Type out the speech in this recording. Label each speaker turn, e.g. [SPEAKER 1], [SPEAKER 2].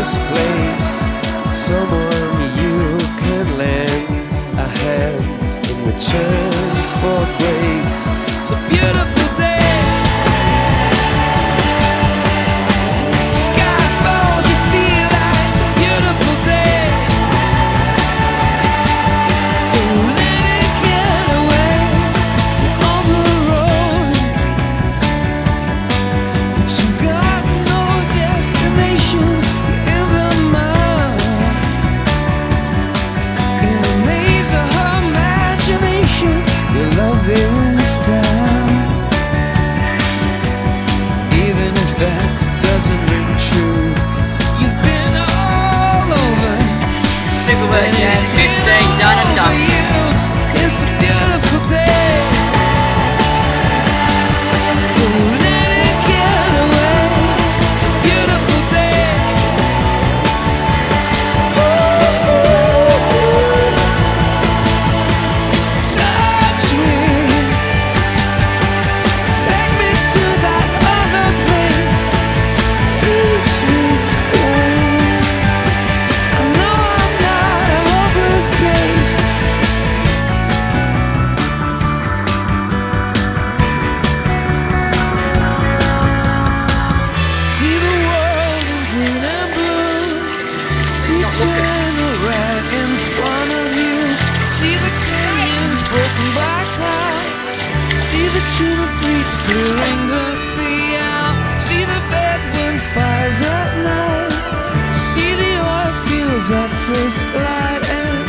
[SPEAKER 1] this place. See right in front of you. See the canyons broken by cloud. See the tuna fleets clearing the sea out. See the bedroom fires at night. See the oil fields at first light.